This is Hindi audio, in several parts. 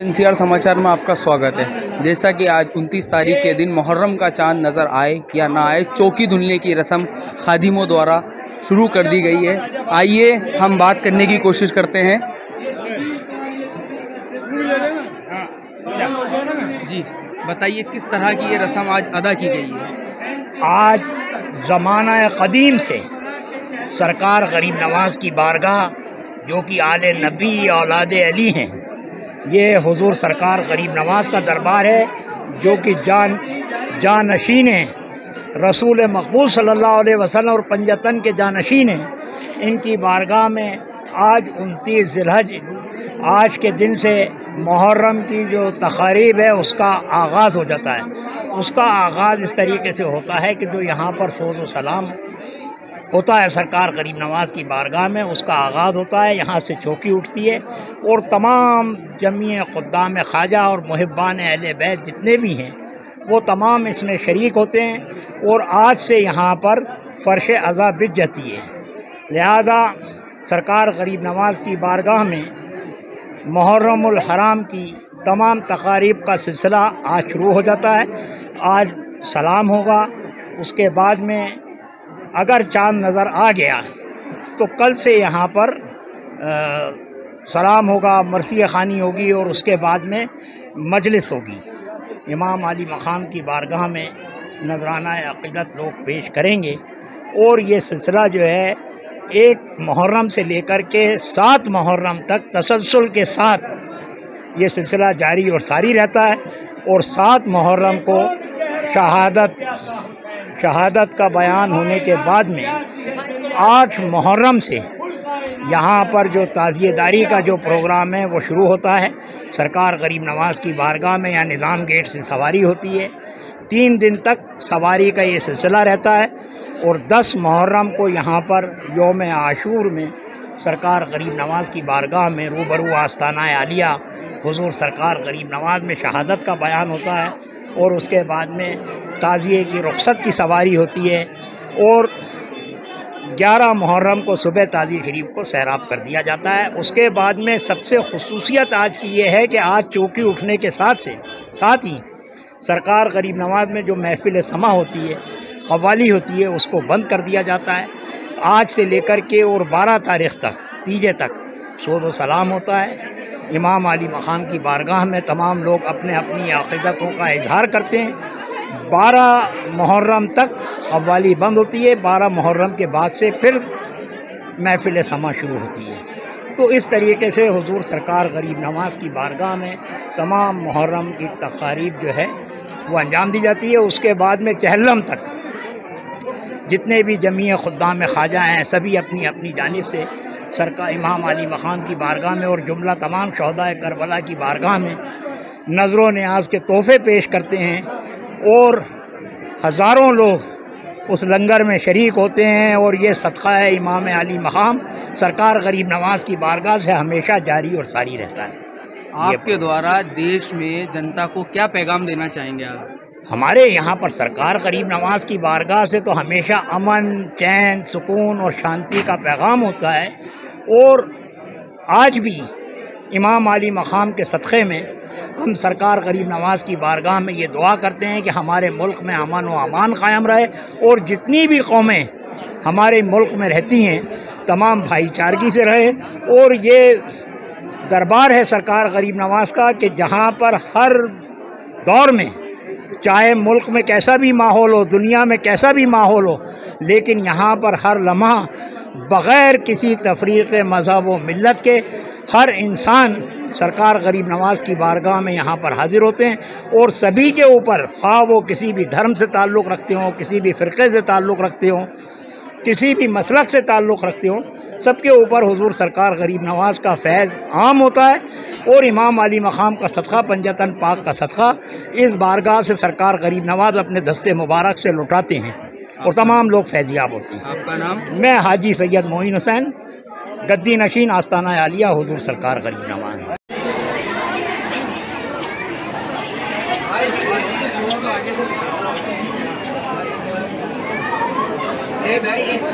एनसीआर समाचार में आपका स्वागत है। जैसा कि आज 29 तारीख के दिन मुहर्रम का चाँद नज़र आए या ना आए, चौकी धुलने की रस्म खादिमों द्वारा शुरू कर दी गई है। आइए हम बात करने की कोशिश करते हैं। जी, बताइए किस तरह की ये रस्म आज अदा की गई है? आज ज़माना कदीम से सरकार गरीब नवाज़ की बारगाह, जो कि आल नबी औलाद अली हैं ये हुजूर सरकार गरीब नवाज़ का दरबार है, जो कि जान, जानशीन है। रसूल मकबूल सल्लल्लाहु अलैहि वसल्लम और पंजतन के जानशीन हैं। इनकी बारगाह में आज उनतीस जिलहज, आज के दिन से मुहर्रम की जो तकारीब है, उसका आगाज़ हो जाता है। उसका आगाज़ इस तरीके से होता है कि जो यहाँ पर सोज सलाम होता है, सरकार गरीब नवाज़ की बारगाह में उसका आगाज़ होता है, यहाँ से चौकी उठती है और तमाम जमी ख़ुदाम ख्वाजा और मुहबान अहल बैत जितने भी हैं, वो तमाम इसमें शरीक होते हैं और आज से यहाँ पर फ़र्श अज़ा बिज जाती है। लिहाजा सरकार गरीब नवाज़ की बारगाह में मुहर्रमुल हराम की तमाम तकारीब का सिलसिला आज शुरू हो जाता है। आज सलाम होगा, उसके बाद में अगर चाँद नज़र आ गया तो कल से यहाँ पर आ, सलाम होगा मरसी खानी होगी और उसके बाद में मजलिस होगी। इमाम अली मकाम की बारगाह में नजराना अकीदत लोग पेश करेंगे और ये सिलसिला जो है एक मुहर्रम से लेकर के सात मुहर्रम तक तसलसल के साथ ये सिलसिला जारी और सारी रहता है और सात मुहर्रम को शहादत शहादत का बयान होने के बाद में आठ मुहर्रम से यहाँ पर जो ताज़िएदारी का जो प्रोग्राम है, वो शुरू होता है। सरकार गरीब नवाज़ की बारगाह में या निज़ाम गेट से सवारी होती है। तीन दिन तक सवारी का ये सिलसिला रहता है और दस मुहर्रम को यहाँ पर योम आशूर में सरकार गरीब नवाज़ की बारगाह में रूबरू आस्थाना आलिया। हुजूर सरकार गरीब नवाज़ में शहादत का बयान होता है। और उसके बाद में ताज़िए की रुख्सत की सवारी होती है और ग्यारह मुहर्रम को सुबह ताज़ी शरीफ को सैराब कर दिया जाता है। उसके बाद में सबसे खसूसियत आज की ये है कि आज चौकी उठने के साथ से, साथ ही सरकार गरीब नवाज़ में जो महफिल समा होती है कवाली होती है, उसको बंद कर दिया जाता है। आज से लेकर के और बारह तारीख तक, तीजे तक शोर सलाम होता है। इमाम अली मकाम की बारगाह में तमाम लोग अपने अपनी अकीदतों का इजहार करते हैं। बारह मुहर्रम तक कवाली बंद होती है। बारह मुहर्रम के बाद से फिर महफिल समा शुरू होती है। तो इस तरीके से हुजूर सरकार गरीब नवाज़ की बारगाह में तमाम मुहर्रम की तकारीब जो है, वो अंजाम दी जाती है। उसके बाद में चहलम तक जितने भी जमी खुदा में ख्वाजा हैं, सभी अपनी अपनी जानब से सरकार इमाम अली मकाम की बारगाह में और जुमला तमाम शहदा करबला की बारगाह में नज़र न्याज के तोहफे पेश करते हैं और हज़ारों लोग उस लंगर में शरीक होते हैं और ये सदक़ा है इमाम अली मकाम सरकार गरीब नवाज़ की बारगाह से हमेशा जारी और सारी रहता है। आपके द्वारा देश में जनता को क्या पैगाम देना चाहेंगे आप? हमारे यहाँ पर सरकार गरीब नवाज़ की बारगाह से तो हमेशा अमन चैन सुकून और शांति का पैगाम होता है। और आज भी इमाम अली मकाम के सदक़े में हम सरकार गरीब नवाज़ की बारगाह में ये दुआ करते हैं कि हमारे मुल्क में अमन व अमान कायम रहे और जितनी भी कौमें हमारे मुल्क में रहती हैं, तमाम भाईचारगी से रहे। और ये दरबार है सरकार गरीब नवाज़ का कि जहाँ पर हर दौर में, चाहे मुल्क में कैसा भी माहौल हो, दुनिया में कैसा भी माहौल हो, लेकिन यहाँ पर हर लम्हा बग़ैर किसी तफरीक़, मज़हब व मिलत के हर इंसान सरकार गरीब नवाज़ की बारगाह में यहाँ पर हाजिर होते हैं और सभी के ऊपर खा वो किसी भी धर्म से ताल्लुक़ रखते हों, किसी भी फ़िरक़े से ताल्लुक़ रखते हों, किसी भी मसलक से ताल्लुक़ रखते हों, सबके ऊपर हुजूर सरकार गरीब नवाज़ का फैज़ आम होता है और इमाम अली मकाम का सदका, पंजतन पाक का सदका इस बारगाह से सरकार गरीब नवाज़ अपने दस्ते मुबारक से लुटाते हैं। और तमाम लोग फैजियाब होते हैं। आपका नाम? मैं हाजी सैयद मोइन हुसैन गद्दी नशीन आस्ताना आलिया हजूर सरकार गरीब नवाज़। वाले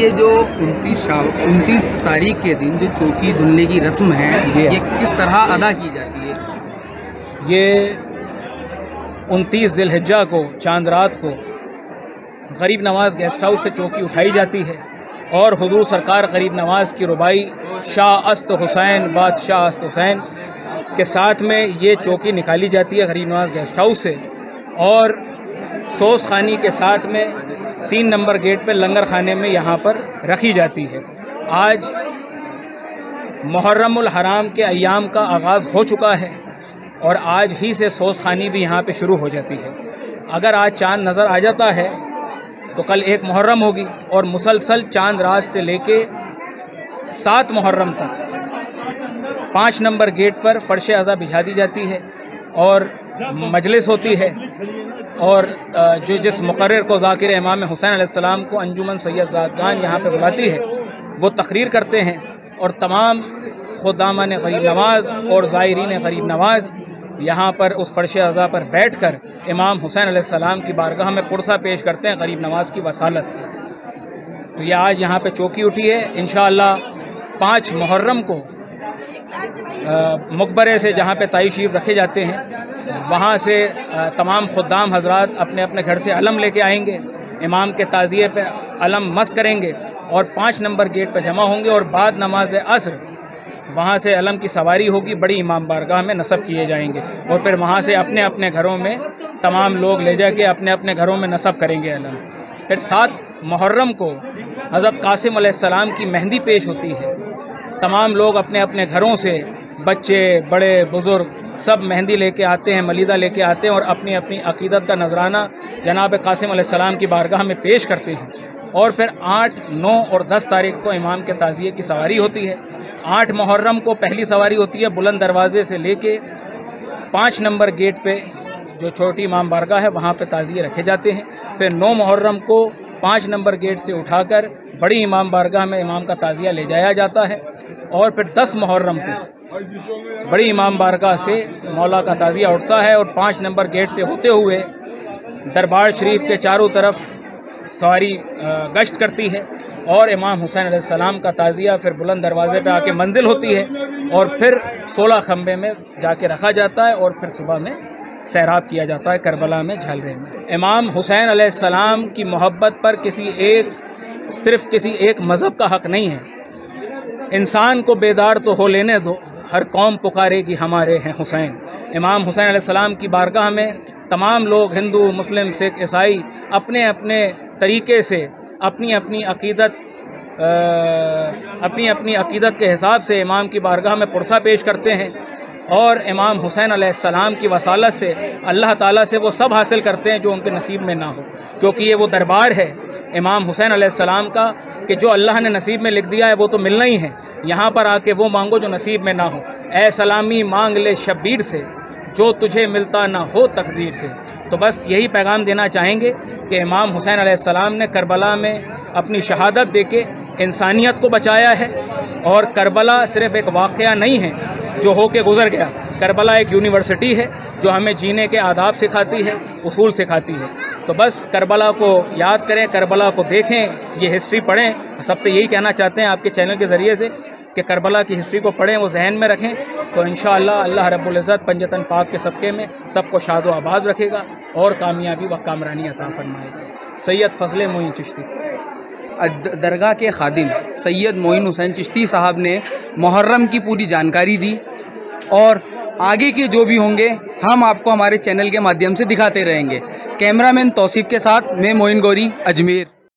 ये जो उनतीस उनतीस तारीख के दिन जो चौकी धुलने की रस्म है ये ये किस तरह अदा की जाती है? ये उनतीस जिलहिज्जा को चाँद रात को गरीब नवाज़ गेस्ट हाउस से चौकी उठाई जाती है और हुजूर सरकार गरीब नवाज़ की रुबाई शाह अस्त हुसैन बादशाह अस्त हुसैन के साथ में ये चौकी निकाली जाती है गरीब नवाज़ गेस्ट हाउस से और सोस खानी के साथ में तीन नंबर गेट पे लंगर खाने में यहाँ पर रखी जाती है। आज मुहर्रमुल हराम के अयाम का आगाज़ हो चुका है और आज ही से सोस खानी भी यहाँ पे शुरू हो जाती है। अगर आज चाँद नज़र आ जाता है तो कल एक मुहर्रम होगी और मुसलसल चाँद रात से लेके सात मुहर्रम तक पाँच नंबर गेट पर फ़र्श अज़ा बिछा दी जाती है। और मजलिस होती है। और जो जिस मुकर को ज़ाकिर इमाम हुसैन आसमाम को अंजुमन सैयद ज़ादगान यहाँ पर बुलाती है, वो तकरीर करते हैं। और तमाम खुदामान गरीब नवाज़ और ज़ायरीन गरीब नवाज़ यहाँ पर उस फ़र्श अज़ा पर बैठ कर इमाम हुसैन आसमाम की बारगाह में पुरसा पेश करते हैं गरीब नवाज़ की वसालत से। तो ये आज यहाँ पर चौकी उठी है। इन पाँच मुहर्रम को मकबरे से जहाँ पे ताई शीफ रखे जाते हैं, वहाँ से तमाम खुदाम हजरात अपने अपने घर से अलम लेके आएँगे, इमाम के ताज़िए पे अलम मस करेंगे और पाँच नंबर गेट पर जमा होंगे और बाद नमाज़ असर, वहाँ से अलम की सवारी होगी, बड़ी इमाम बारगाह में नसब किए जाएँगे और फिर वहाँ से अपने अपने घरों में तमाम लोग ले जाके अपने अपने घरों में नसब करेंगे अलम। फिर सात मुहर्रम को हज़रत कासिम सलाम की मेहंदी पेश होती है। तमाम लोग अपने अपने घरों से, बच्चे, बड़े, बुज़ुर्ग, सब मेहंदी लेके आते हैं, मलीदा लेके आते हैं और अपनी अपनी अकीदत का नजराना जनाब कासिम सलाम की बारगाह में पेश करते हैं। और फिर आठ, नौ और दस तारीख को इमाम के ताज़िए की सवारी होती है। आठ मुहर्रम को पहली सवारी होती है बुलंद दरवाजे से लेके पाँच नंबर गेट पे जो छोटी इमाम बारगाह है, वहाँ पर ताज़िए रखे जाते हैं। फिर नौ मुहर्रम को पाँच नंबर गेट से उठाकर बड़ी इमाम बारगाह में इमाम का ताज़िया ले जाया जाता है और फिर दस मुहर्रम को बड़ी इमाम बारगाह से मौला का ताज़िया उठता है और पाँच नंबर गेट से होते हुए दरबार शरीफ के चारों तरफ़ सवारी गश्त करती है और इमाम हुसैन सलाम का ताज़िया फिर बुलंद दरवाजे पे आके मंजिल होती है और फिर सोलह खम्बे में जाके रखा जाता है और फिर सुबह में सैराब किया जाता है करबला में, झलरे में। इमाम हुसैन सलाम की मोहब्बत पर किसी एक, सिर्फ़ किसी एक मज़हब का हक़ नहीं है। इंसान को बेदार तो हो लेने दो, हर कौम पुकारेगी, हमारे हैं हुसैन। इमाम हुसैन सलाम की बारगाह में तमाम लोग, हिंदू, मुस्लिम, सिख, ईसाई अपने अपने तरीके से अपनी अपनी अकीदत अपनी अपनी अकीदत के हिसाब से इमाम की बारगाह में पुरसा पेश करते हैं। और इमाम हुसैन आसमाम की वसालत से अल्लाह ताला से वो सब हासिल करते हैं जो उनके नसीब में ना हो। क्योंकि ये वो दरबार है इमाम हुसैन सलाम का कि जो अल्लाह ने नसीब में लिख दिया है वो तो मिलना ही है। यहाँ पर आके वो मांगो जो नसीब में ना हो। ए सलामी, मांग ले शब्बीर से, जो तुझे मिलता ना हो तकदीर से। तो बस यही पैगाम देना चाहेंगे कि इमाम हुसैन सलाम ने करबला में अपनी शहादत दे के इंसानियत को बचाया है और करबला सिर्फ़ एक वाक़ नहीं है जो हो के गुज़र गया। करबला एक यूनिवर्सिटी है, जो हमें जीने के आदाब सिखाती है, उसूल सिखाती है। तो बस करबला को याद करें, करबला को देखें, ये हिस्ट्री पढ़ें। सबसे यही कहना चाहते हैं आपके चैनल के ज़रिए से कि करबला की हिस्ट्री को पढ़ें, वो जहन में रखें। तो इन अल्लाह रब्ज़त पंजतन पाक के सदक़े में सबको शाद आबाद रखेगा और कामयाबी व कामरानी अता फरमाएगा। सैयद फजल मोइन चिश्ती। दरगाह के खादिम सैयद मोइन हुसैन चिश्ती साहब ने मुहर्रम की पूरी जानकारी दी और आगे के जो भी होंगे, हम आपको हमारे चैनल के माध्यम से दिखाते रहेंगे। कैमरामैन तौसीफ के साथ, मैं मोइन गौरी, अजमेर।